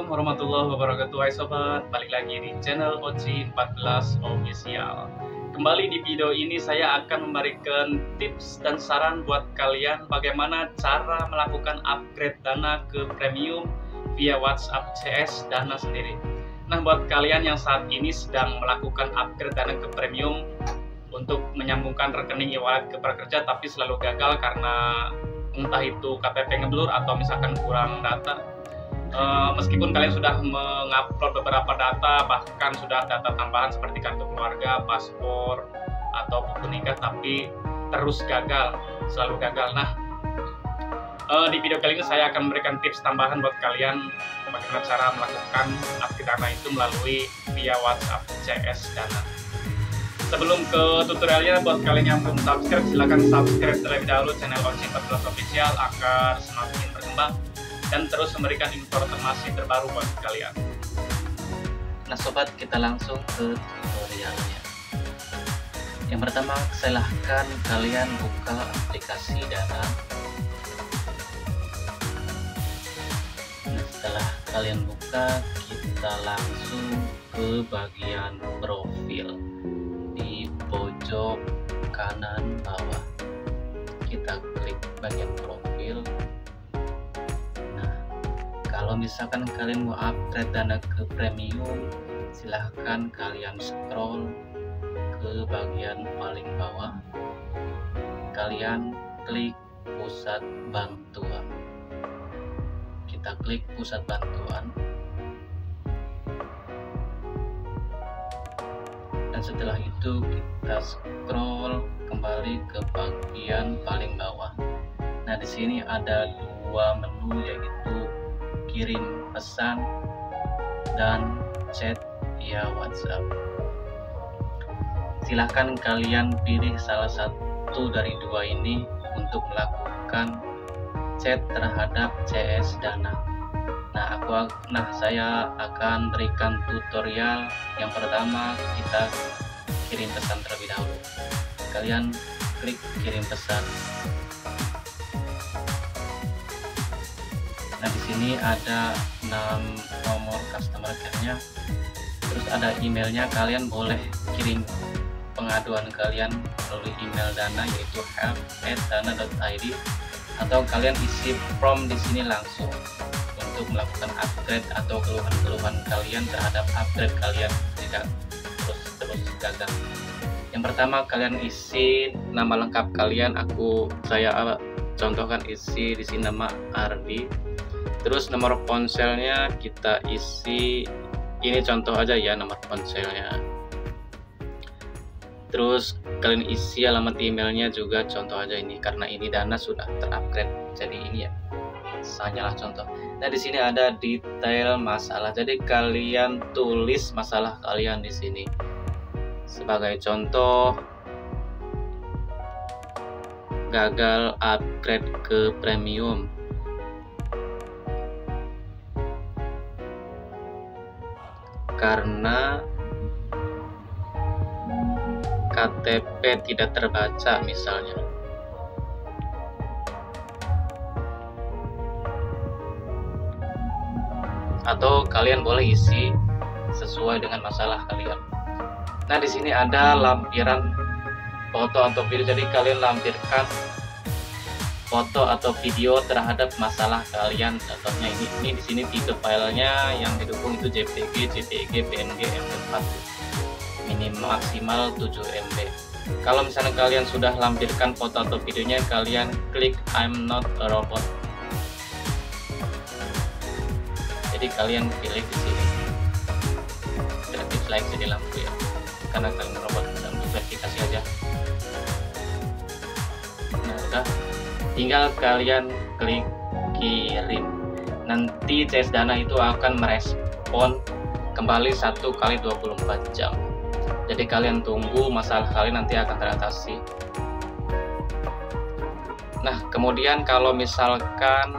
Assalamualaikum warahmatullahi wabarakatuh. Hai sobat, balik lagi di channel OC14 Official. Kembali di video ini saya akan memberikan tips dan saran buat kalian Bagaimana cara melakukan upgrade dana ke premium via WhatsApp CS Dana sendiri. Nah buat kalian yang saat ini sedang melakukan upgrade dana ke premium Untuk menyambungkan rekening e-wallet ke prakerja tapi selalu gagal karena entah itu KTP ngeblur atau misalkan kurang data uh, meskipun kalian sudah mengupload beberapa data bahkan sudah data tambahan seperti kartu keluarga, paspor atau buku nikah tapi terus gagal, selalu gagal. Nah, uh, di video kali ini saya akan memberikan tips tambahan buat kalian bagaimana cara melakukan update dana itu melalui via WhatsApp CS Dana. Sebelum ke tutorialnya, buat kalian yang belum subscribe, silahkan subscribe terlebih dahulu channel 14 Official agar semakin berkembang dan terus memberikan informasi terbaru buat kalian. Nah sobat kita langsung ke tutorialnya. Yang pertama silahkan kalian buka aplikasi Dana. Nah setelah kalian buka kita langsung ke bagian profil di pojok kanan bawah. Kita klik bagian profil misalkan kalian mau upgrade dana ke premium silahkan kalian scroll ke bagian paling bawah. Kalian klik pusat bantuan. Kita klik pusat bantuan. Dan setelah itu kita scroll kembali ke bagian paling bawah. Nah di sini ada dua menu yaitu kirim pesan dan chat via WhatsApp. Silahkan kalian pilih salah satu dari dua ini untuk melakukan chat terhadap CS Dana. Nah, aku nah saya akan berikan tutorial yang pertama kita kirim pesan terlebih dahulu. Kalian klik kirim pesan. Nah di sini ada 6 nomor customer care-nya. Terus ada emailnya, kalian boleh kirim pengaduan kalian melalui email Dana yaitu help@dana.id atau kalian isi form di sini langsung untuk melakukan upgrade atau keluhan-keluhan kalian terhadap upgrade kalian jika terus-terus gagal. Yang pertama kalian isi nama lengkap kalian, aku saya contohkan isi di sini nama Ardi terus nomor ponselnya kita isi ini contoh aja ya nomor ponselnya. Terus kalian isi alamat emailnya juga contoh aja ini karena ini dana sudah terupgrade jadi ini ya hanyalah contoh. Nah di sini ada detail masalah jadi kalian tulis masalah kalian di sini. Sebagai contoh gagal upgrade ke premium karena KTP tidak terbaca misalnya. Atau kalian boleh isi sesuai dengan masalah kalian. Nah di sini ada lampiran foto atau video. Jadi kalian lampirkan foto atau video terhadap masalah kalian. Contohnya ini ini di sini tipe filenya yang didukung itu JPG, JPG, PNG, MP4 minimal maksimal 7 MB kalau misalnya kalian sudah lampirkan foto atau videonya kalian klik I'm not a robot. Jadi kalian pilih di sini. Kreatif like jadi lampu ya karena kalian robot tinggal kalian klik kirim. Nanti CS Dana itu akan merespon kembali satu kali 24 jam. Jadi kalian tunggu masalah kalian nanti akan teratasi. Nah kemudian kalau misalkan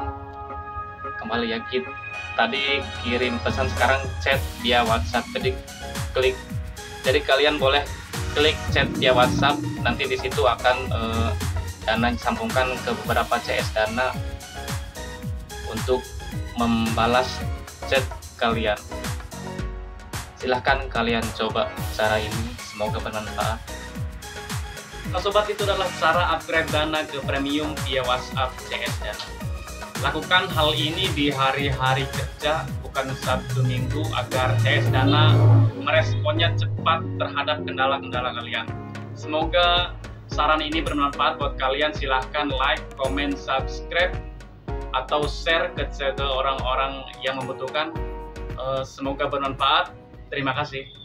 kembali ya kita tadi kirim pesan sekarang chat via WhatsApp. Jadi klik jadi kalian boleh klik chat via WhatsApp. Nanti di situ akan uh, dana disambungkan ke beberapa CS dana untuk membalas chat kalian. Silahkan kalian coba cara ini, semoga bermanfaat. Nah sobat itu adalah cara upgrade dana ke premium via WhatsApp CS Dana. Lakukan hal ini di hari-hari kerja, bukan Sabtu Minggu agar CS Dana meresponnya cepat terhadap kendala-kendala kalian. Semoga saran ini bermanfaat buat kalian. Silahkan like, comment, subscribe, atau share ke orang-orang yang membutuhkan. Eh, semoga bermanfaat. Terima kasih.